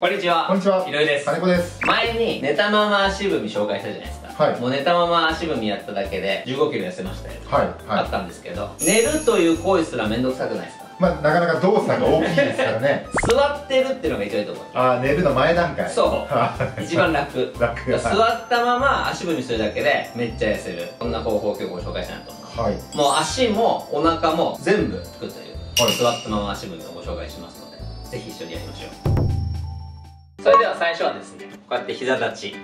こんにちは。こんにちは。ひろいです。金子です。前に寝たまま足踏み紹介したじゃないですか。はいもう寝たまま足踏みやっただけで15キロ痩せましたよ。はい。あっはたんですけど、寝るという行為すらめんどくさくないですか？い。まあ、なかなか動作が大きいですからね。座ってるっていうのが一番いいと思う。あー、寝るの前段階。そうはい 一番楽。楽座ったまま足踏みするだけでめっちゃ痩せる。こんな方法を今日ご紹介したいなと思います。はい。もう足もお腹も全部作という、はい座ったまま足踏みをご紹介しますのでぜひ一緒にやりましょうそれでは最初はですねこうやって膝立ち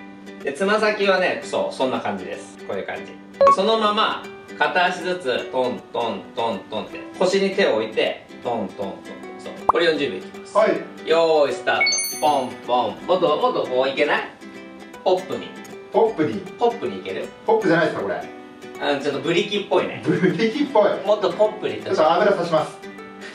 でつま先はねそうそんな感じですこういう感じでそのまま片足ずつトントントントンって腰に手を置いてトントントンそうこれ40秒いきます、はい。よーいスタートポンポンもっともっとこういけない？ポップにポップに。ポップにいける？ポップじゃないですか、これ。あちょっとブリキっぽいねブリキっぽい。もっとポップにちょっと油さします。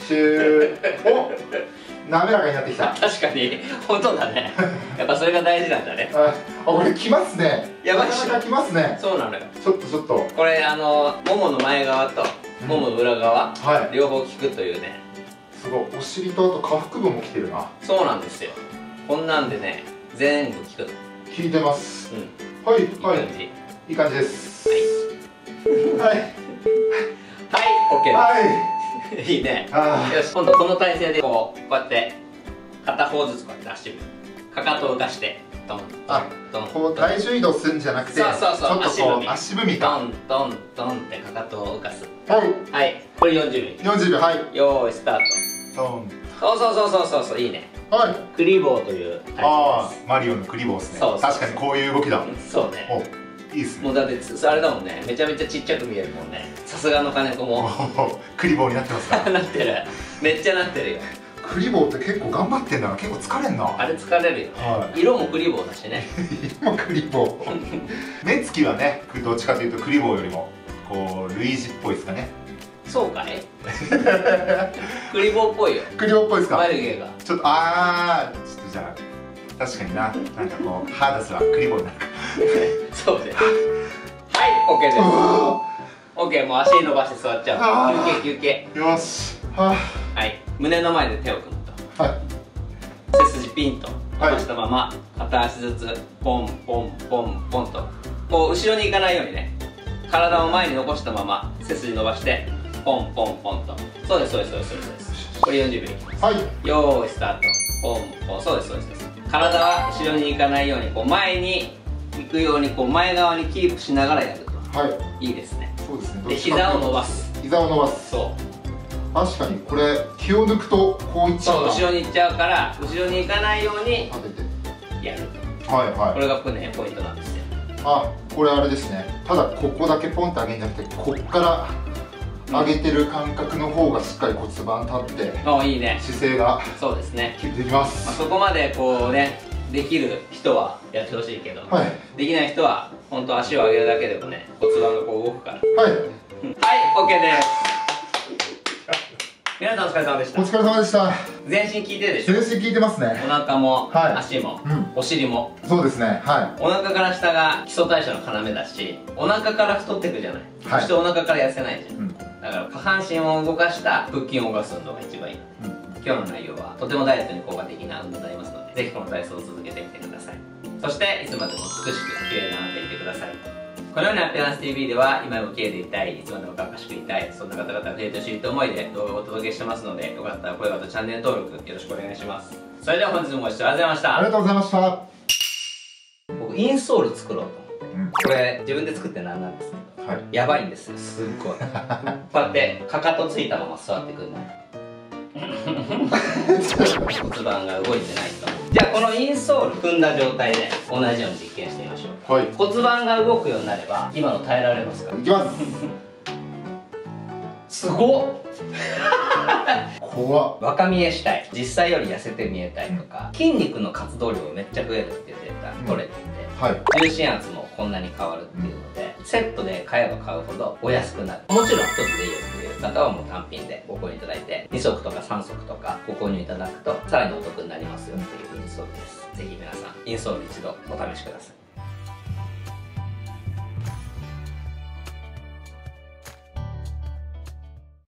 シュー。お 滑らかになってきた。確かに本当だねやっぱそれが大事なんだねあ、あこれきますね。やばいっしきますね。そうなのよちょっとちょっと。これあのももの前側とももの裏側、はい。両方効くというねすごい。お尻とあと下腹部もきてるな。そうなんですよこんなんでね全部効くの効いてます。うんはい。はい。いい感じです。はいはい。はい OK はい。ですい いね。あよし今度この体勢でこうこうやって片方ずつこうやって出してみるかかとを浮かしてトンあトン。こう体重移動するんじゃなくてそうそうそうちょっとこう足足踏みトかントントンってかかとを浮かす。はい。はい。これ40秒。40秒はい。よーいスタート。トン。そうそうそうそうそうそういいね。はい。クリボーというあプあマリオのクリボーですね。そう。確かにこういう動きだ。そうね。おいいっすね。もうだってつあれだもんね。めちゃめちゃちっちゃく見えるもんね。さすがの金子おも。お クリボーになってますか なってる。めっちゃなってるよ。クリボーって結構頑張ってんだな。結構疲れんな。あれ疲れるよね、は色もクリボーだしね。今クリボー。目つきはねどっちかというとクリボーよりもこうルイージっぽいですかね。そうかい？クリボーっぽいよ。クリボーっぽいですか？眉毛が。ちょっとああちょっとじゃあ確かにな。なんかこうハーダスはクリボーになるかそうではい OK です。うわ OK もう足伸ばして座っちゃあうー。休憩休憩。よし。ははい。胸の前で手を組むと。あはい。背筋ピンと伸ばしたまま、片足ずつポンポンポンポンと。こう後ろに行かないようにね。体を前に残したまま背筋伸ばしてポンポンポンと。そうですそうですそうですそうです。これ40秒いきます。はい。よーいスタート。ポンポン。そうですそうですそうです。体は後ろに行かないようにこう前に行くようにこう前側にキープしながらやると。はい。いいですね。そうですね。で膝を伸ばす。膝を伸ばす。そう。確かにこれ気を抜くとこういっちゃそう後ろに行っちゃうから後ろに行かないように当てて。やる。はいはい。これがねポイントなんですよ。あこれあれですね。ただここだけポンって上げるんじゃなくてこっから上げてる感覚の方がしっかり骨盤立ってあいいね。姿勢がそうですね、キープできままあ、すそこまでこうねできる人はやってほしいけど、はい。できない人は本当足を上げるだけでもね骨盤がこう動くから。はい。はい OK です。皆さんお疲れ様でした。お疲れ様でした。全身効いてるでしょ？全身効いてますおね腹も、はい。足も、うん。お尻も。そうですね。はお腹から下が基礎代謝の要だしお腹から太ってくじゃない、はい。そしてお腹から痩せないじゃん、いうん。だから下半身を動かした腹筋を動かす運動が一番いい。うん今日の内容はとてもダイエットに効果的な運動になりますのでぜひこの体操を続けてみてください。そしていつまでも美しく綺麗なあなたでいてください。このようなアピアランス TV では今も綺麗でいたいいつまでもかしくいたいそんな方々が増えてほしいと思いで動画をお届けしてますのでよかったら高評価とチャンネル登録よろしくお願いします。それでは本日もご視聴ありがとうございました。ありがとうございました。僕インソール作ろうと。思ってうん。これ自分で作ってなんなんですけどはい。やばいんですよすっごい。こうやってかかとついたまま座ってくるの骨盤が動いてないと。じゃあこのインソール踏んだ状態で同じように実験してみましょう。はい。骨盤が動くようになれば今の耐えられますか？いきます。すごっ。怖っ。若見えしたい。実際より痩せて見えたいとか筋肉の活動量がめっちゃ増えるっていうデータ取れてて、はい。重心圧もこんなに変わるっていうので、セットで買えば買うほどお安くなる。もちろん一つでいいよっていう。方はもう単品でご購入いただいて2足とか3足とかご購入いただくとさらにお得になりますよっていうインソールです。ぜひ皆さんインソール一度お試しください。